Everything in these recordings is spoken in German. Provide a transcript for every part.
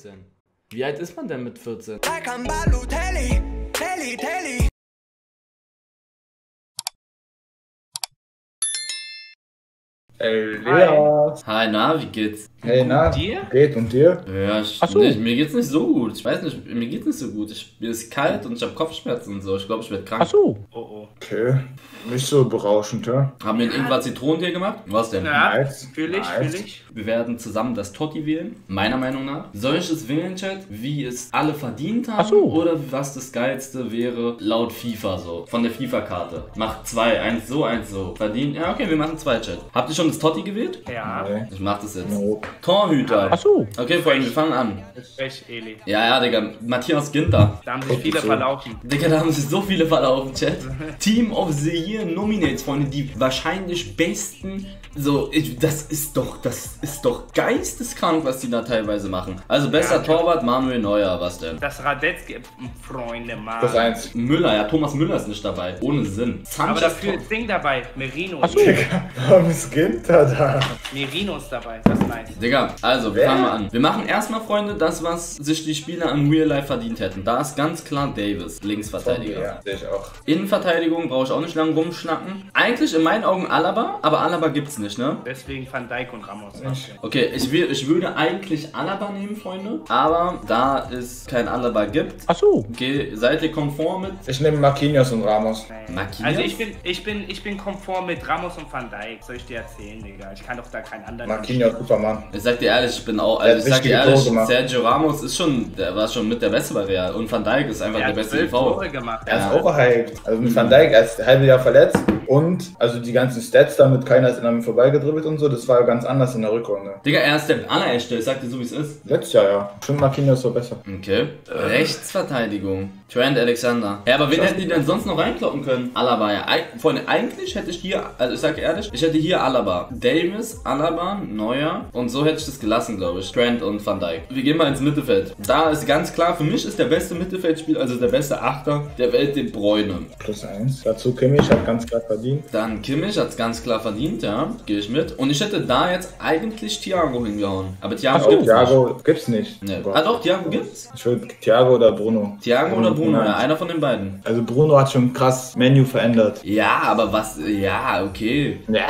14. Wie alt ist man denn mit 14? Like I'm Balotelli, Telly, Telly. Ey, Lea. Hi, na, wie geht's? Hey, na? dir? Geht und dir? Ja, ich, so. nicht, mir geht's nicht so gut. Ich weiß nicht, mir geht's nicht so gut. Ich, mir ist kalt und ich habe Kopfschmerzen und so. Ich glaube, ich werde krank. Ach so. Oh oh. Okay. Nicht so berauschend, ja? Haben wir irgendwas Zitronentee gemacht? Was denn? Ja, Nice. fühl ich, Nice. fühl ich. Wir werden zusammen das Totti wählen, meiner Meinung nach. Soll ich es wählen, Chat, wie es alle verdient haben? Ach so. Oder was das Geilste wäre, laut FIFA so, von der FIFA-Karte. Macht zwei, eins so, eins so. Verdient, ja okay, wir machen zwei, Chat. Habt ihr schon das Totti gewählt? Ja. Nee. Ich mach das jetzt. Nope. Torhüter. Ach so. Okay, Freunde, wir fangen an. Frech, Eli. Ja, ja, Digga, Matthias Ginter. Da haben sich viele so. verlaufen. Digga, da haben sich so viele verlaufen, Chat. Team of the Year Nominates, Freunde, die wahrscheinlich besten. So, ich, das ist doch, das ist doch geisteskrank, was die da teilweise machen. Also, bester Ja, Torwart, Manuel Neuer, was denn? Das Radetzky, Freunde, Mann. Das eins. Müller, ja, Thomas Müller ist nicht dabei. Ohne Sinn. Aber Sanchez, dafür ist Ding dabei. Merino. Ach so. Warum ist Ginter da? Merino ist dabei. Das ist nice. Digga, also, wir Wer? fangen mal an. Wir machen erstmal, Freunde, das, was sich die Spieler im Real Life verdient hätten. Da ist ganz klar Davis, Linksverteidiger. Ja, sehe ich auch. Innenverteidigung brauche ich auch nicht lange rumschnacken. Eigentlich in meinen Augen Alaba, aber Alaba gibt's nicht, ne? Deswegen Van Dijk und Ramos. Okay, ich, will, ich würde eigentlich Alaba nehmen, Freunde. Aber da es kein Alaba gibt, Ach so. okay, seid ihr konform mit Ich nehme Marquinhos und Ramos. Marquinhos? Also ich bin, ich bin, ich bin konform mit Ramos und Van Dijk. Soll ich dir erzählen, Digga? Ich kann doch da keinen anderen. Marquinhos, Supermann. Ich sag dir ehrlich, ich bin auch, also ich sag dir ehrlich. Sergio Ramos ist schon, der war schon mit der Beste bei Real. Und Van Dijk ist einfach Der der, beste EV. Tore gemacht. Er ist Ja. overhyped. Also mit Van Dijk, er ist ein halbes Jahr verletzt und also die ganzen Stats damit, keiner ist an ihm vorbeigedribbelt und so, das war ganz anders in der Rückrunde. Digga, er ist der allererste, ich sag dir so wie es ist. Letztes Jahr, ja. Finde Marquinhos so besser. Okay. Rechtsverteidigung. Trent Alexander. Ja, aber wen hätten die denn sonst noch reinkloppen können? Alaba, ja. Freunde, eigentlich hätte ich hier, also ich sag ehrlich, ich hätte hier Alaba. Davis, Alaba, Neuer und so hätte ich das gelassen, glaube ich. Trent und Van Dijk. Wir gehen mal ins Mittelfeld. Da ist ganz klar, für mich ist der beste Mittelfeldspieler, also der beste Achter der Welt, De Bruyne. Plus eins. Dazu Kimmich hat ganz klar verdient. Dann Kimmich hat es ganz klar verdient, ja, gehe ich mit. Und ich hätte da jetzt eigentlich Thiago hingehauen. Aber Thiago Oh, gibt's nicht. Thiago gibt's nicht. Nee. Aber Ah doch, Thiago gibt's. Ich würde Thiago oder Bruno. Thiago oder Bruno, nein. ja, einer von den beiden. Also Bruno hat schon krass Menu verändert. Ja, aber was, ja, okay. Ja,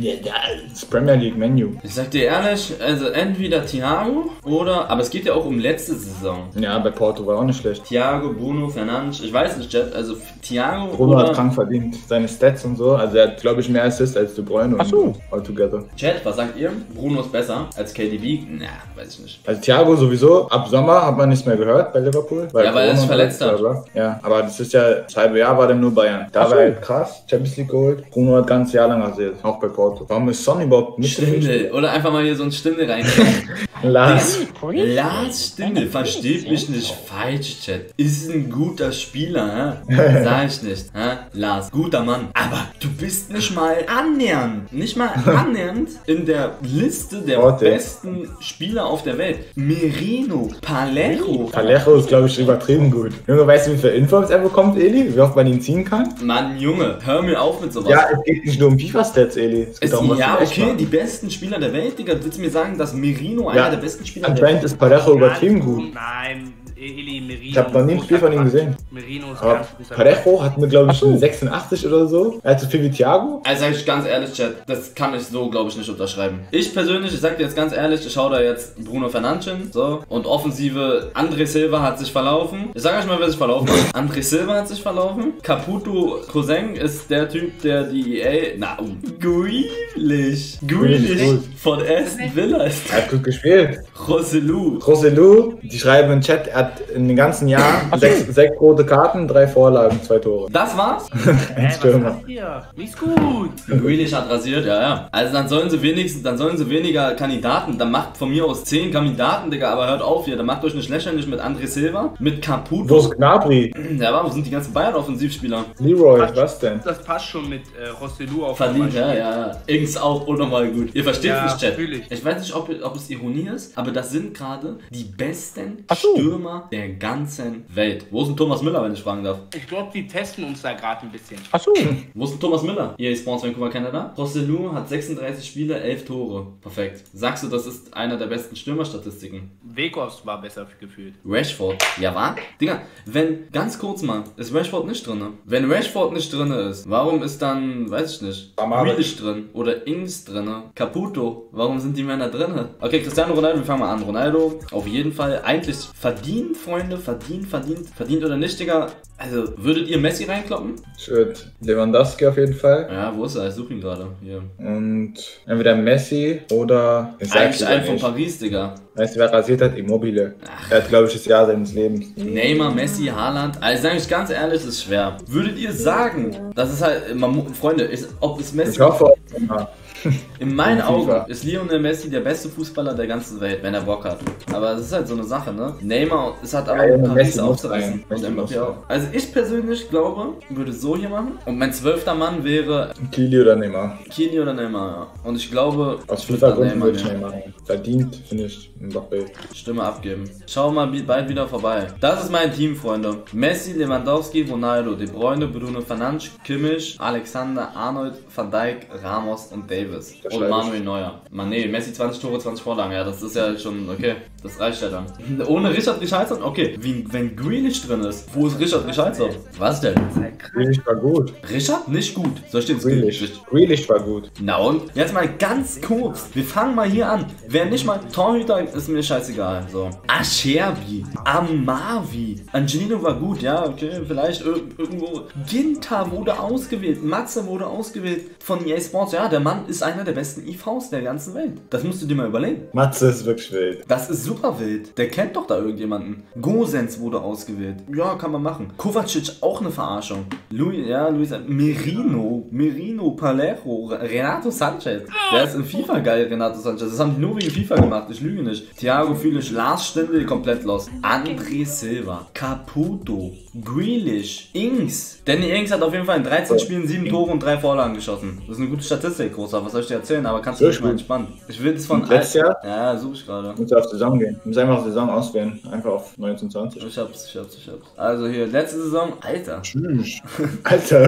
ja, ja, das Premier League Menu. Ich sag dir ehrlich, also entweder Thiago oder, aber es geht ja auch um letzte Saison. Ja, bei Porto war auch nicht schlecht. Thiago, Bruno, Fernandes, ich weiß nicht, Jet, also Thiago Bruno oder... hat krank verdient. Seine Stats und so. Also er hat, glaube ich, mehr Assists als De Bruyne. Ach so. und All together. Chat, was sagt ihr? Bruno ist besser als KDB? Na, weiß ich nicht. Also Thiago sowieso, ab Sommer hat man nichts mehr gehört bei Liverpool. Ja, weil er sich verletzt hat. Bla. Ja, aber das ist ja, das halbe Jahr war dem nur Bayern. Da so. war er krass, Champions League geholt. Bruno hat ganz Jahr lang erzählt, auch bei Porto. Warum ist Son überhaupt nicht Stindel, oder einfach mal hier so ein Stindel rein. Lars. Lars Stindl, versteht mich nicht falsch, Chat. Ist ein guter Spieler, hä? Sag ich nicht, hä? Lars, guter Mann. Aber du bist nicht mal annähernd, nicht mal annähernd in der Liste der Warte. besten Spieler auf der Welt. Merino, Palejo. Alejo ist, glaube ich, übertrieben gut. Junge, weißt du, wie viele Infos er bekommt, Eli? Wie oft man ihn ziehen kann? Mann, Junge, hör mir auf mit sowas. Ja, es geht nicht nur um FIFA-Stats, Eli. Es geht Es, auch um was ja, okay, machst. die besten Spieler der Welt, Digga. Willst du mir sagen, dass Merino einer Ja, der besten Spieler der Welt Anscheinend ist Parejo übertrieben gut. Nein, Eli Merino. Ich hab noch nie ein Spiel von ihm gesehen. Merino ist Aber. Parejo hat mir, glaube ich, Ach so. eine 86 oder so. Er hat so viel wie Thiago. Also sag ich ganz ehrlich, Chat, das kann ich so, glaube ich, nicht unterschreiben. Ich persönlich, ich sag dir jetzt ganz ehrlich, ich schaue da jetzt Bruno Fernandes, so, und Offensive, André Silva hat sich verlaufen. Ich sag euch mal, wer sich verlaufen hat. André Silva hat sich verlaufen. Caputo Cousin ist der Typ, der die EA, na, oh, Grealish, Grealish von Aston Villa ist Er hat gut gespielt. Rosselu. Roselu, die schreiben im Chat, er hat in den ganzen Jahr sechs, sechs rote Karten, drei Vorlagen, zwei Tore. Das war's? Hä, was Stürmer. habt ihr? Ist gut. Grealish hat rasiert, ja, ja. Also dann sollen sie wenigstens, dann sollen sie weniger Kandidaten, dann macht von mir aus 10 Kandidaten, Digga, aber hört auf hier, dann macht euch nicht lächerlich mit André Silva, mit Wo Caputo. ist Gnabry? Ja, aber wo sind die ganzen Bayern-Offensivspieler? Leroy, was denn? Das passt schon mit äh, Rosselu auf Verdient, dem ja, ja, ja. Ings auch unnormal gut. Ihr versteht Ja, mich, Chat. fühl ich. Weiß nicht, ob, ob es Ironie ist, aber das sind gerade die besten Ach. Stürmer Der ganzen Welt. Wo ist denn Thomas Müller, wenn ich fragen darf? Ich glaube, die testen uns da gerade ein bisschen. Achso. Wo ist denn Thomas Müller? EA Sports Vancouver Canada. Rossellou hat 36 Spiele, 11 Tore. Perfekt. Sagst du, das ist einer der besten Stürmerstatistiken? Wekos war besser gefühlt. Rashford. Ja, wa? Digga, wenn, ganz kurz mal, ist Rashford nicht drin? Wenn Rashford nicht drin ist, warum ist dann, weiß ich nicht. Grealish drin? Oder Ings drin? Caputo. Warum sind die Männer drin? Okay, Cristiano Ronaldo, wir fangen mal an. Ronaldo, auf jeden Fall, eigentlich verdient, Freunde, verdient, verdient, verdient oder nicht, Digga. Also, würdet ihr Messi reinkloppen? Ich würde Lewandowski auf jeden Fall. Ja, wo ist er? Ich suche ihn gerade. Hier. Und entweder Messi oder. Ich Eigentlich ein von. Paris, Digga. Weißt du, wer rasiert hat? Immobile. Er hat, glaube ich, das Jahr seines Lebens. Neymar, Messi, Haaland. Also sage ich ganz ehrlich, ist schwer. Würdet ihr sagen, das ist halt, man, Freunde, ist, ob es Messi Ich hoffe, ja. In meinen. Augen ist Lionel Messi der beste Fußballer der ganzen Welt, wenn er Bock hat. Aber es ist halt so eine Sache, ne? Neymar, es hat aber Ja, ja, Paris rein. Und Mbappé auch. Also ich persönlich glaube, würde so hier machen. Und mein zwölfter Mann wäre Kili oder Neymar. Kini oder Neymar. Ja. Und ich glaube, Aus ich würde ich. Neymar. Verdient, finde ich, Mbappé. Stimme abgeben. Schau mal bald wieder vorbei. Das ist mein Team, Freunde. Messi, Lewandowski, Ronaldo, De Bruyne, Bruno Fernandes, Kimmich, Alexander, Arnold, Van Dijk, Ramos und Davis. Und. Manuel Neuer. Man, nee, Messi 20 Tore, 20 Vorlagen. Ja, das ist ja schon, okay. Das reicht ja dann. Ohne Richard Richarlison? Okay. Wie, wenn Grealish drin ist, wo ist Richard Richarlison? Was denn? Grealish war gut. Richard? Nicht gut. Soll ich den Grealish. Grealish war gut. na und? Jetzt mal ganz kurz. Wir fangen mal hier an. Wer nicht mal Torhüter ist mir scheißegal. So. Acerbi, Amavi, Angelino war gut, ja, okay, vielleicht ir irgendwo. Ginter wurde ausgewählt, Matze wurde ausgewählt von EA Sports. Ja, der Mann ist einer der besten IVs der ganzen Welt. Das musst du dir mal überlegen. Matze ist wirklich wild. Das ist super wild. Der kennt doch da irgendjemanden. Gosens wurde ausgewählt. Ja, kann man machen. Kovacic auch eine Verarschung. Luis, ja, Luis Merino, Merino, Palejo, Renato Sanchez. Der ist in FIFA geil, Renato Sanchez. Das haben die nur wegen FIFA gemacht. Ich lüge nicht. Thiago Fühlig, Lars Stindl komplett los. André Silva, Caputo, Grealish, Ings. Danny Ings hat auf jeden Fall in 13 Spielen 7 Tore und 3 Vorlagen geschossen. Das ist eine gute Statistik, Großer. Was soll ich dir erzählen? Aber kannst du nicht mal entspannen. Ich will das von letztes Jahr? Ja, suche ich gerade. Muss auf Saison gehen. Muss einfach auf Saison auswählen. Einfach auf 1920. Ich hab's, ich hab's, ich hab's. Also hier, letzte Saison, Alter. Tschüss. Alter.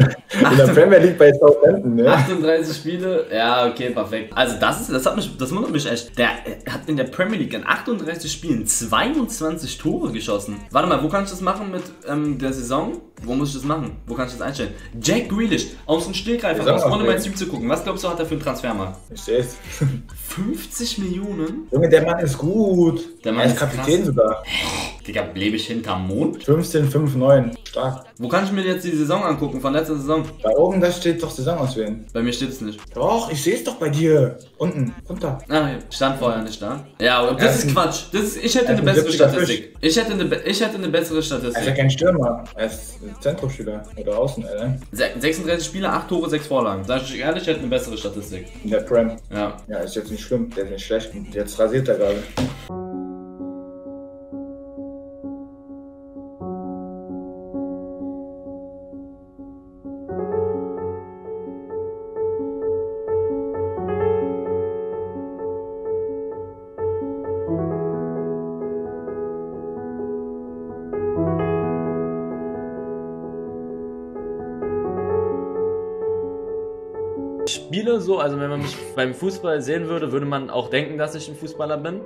In der Premier League bei Southampton, ne? 38 Spiele, ja, okay, perfekt. Also das ist, das hat mich, das wundert mich echt. Der äh, hat in der Premier League in 38 Spielen 22 Tore geschossen. Warte mal, wo kann ich das machen mit ähm, der Saison? Wo muss ich das machen? Wo kann ich das einstellen? Jack Grealish, aus dem Stillgreifer raus, ohne mein Team zu gucken. Was glaubst du, hat er für einen Transfermarkt? Ich seh's. 50 Millionen? Junge, der Mann ist gut. Der Mann er ist ist Kapitän krass. sogar. Digga, lebe ich hinterm Mond? 15, 5, 9. Stark. Wo kann ich mir jetzt die Saison angucken, von letzter Saison? Da oben, da steht doch Saison auswählen. Bei mir steht es nicht. Doch, ich seh's doch bei dir. Unten, runter. Ah, stand vorher nicht da. Ja, aber das ist Quatsch. Das ist, ich hätte eine bessere Statistik. Ich hätte eine, ich hätte eine bessere Er ist ja Statistik. kein Stürmer. Er ist Zentrumspieler. Oder Außen, Se- 36 Spiele, 8 Tore, 6 Vorlagen. Sag ich ehrlich, ich hätte eine bessere Statistik. In der Prem. Ja. Ja, ist jetzt nicht schlimm. Der ist nicht schlecht. Jetzt rasiert er gerade. Spiele so, also wenn man mich beim Fußball sehen würde, würde man auch denken, dass ich ein Fußballer bin.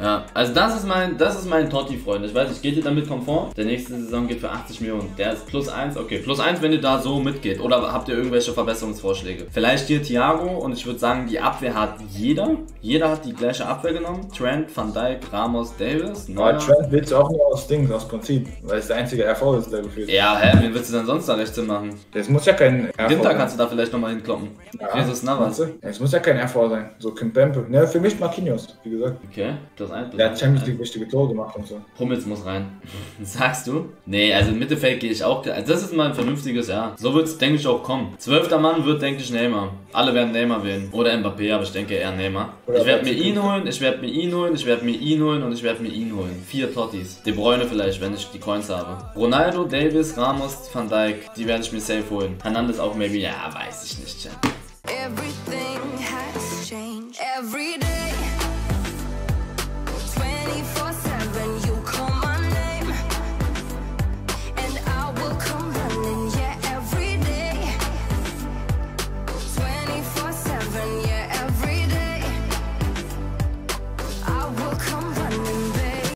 Ja, also das ist mein, das ist mein Totti, Freunde. Ich weiß nicht, geht ihr damit konform? Der nächste Saison geht für 80 Millionen. Der ist plus 1, okay. Plus 1, wenn ihr da so mitgeht. Oder habt ihr irgendwelche Verbesserungsvorschläge? Vielleicht hier Thiago und ich würde sagen, die Abwehr hat jeder. Jeder hat die gleiche Abwehr genommen. Trent, Van Dijk, Ramos, Davis. Aber Neuer. Trent willst du auch nur aus Dings, aus Prinzip. Weil es der einzige RV ist, der gefühlt. Ja, hä, wen willst du denn sonst da rechts hin machen? Das muss ja kein RV Ginter sein. kannst du da vielleicht nochmal hinkloppen. Jesus Navas. Es muss ja kein RV sein. So Kim Pempe. Ne, für mich Marquinhos, wie gesagt. Okay, plus 1. Der hat Champions League wichtige Tore gemacht und so. Hummels muss rein. Sagst du? Nee, also im Mittelfeld gehe ich auch. Also das ist mal ein vernünftiges Jahr. So wird es, denke ich, auch kommen. Zwölfter Mann wird, denke ich, Neymar. Alle werden Neymar wählen. Oder Mbappé, aber ich denke eher Neymar. Oder Ich werde mir ihn holen, ich werde mir ihn holen, ich werde mir ihn holen und ich werde mir ihn holen. Vier Tottis. De Bruyne vielleicht, wenn ich die Coins habe. Ronaldo, Davis, Ramos, Van Dijk. Die werde ich mir safe holen. Hernandez auch maybe. Ja, weiß ich nicht. Chat. Everything has changed every day.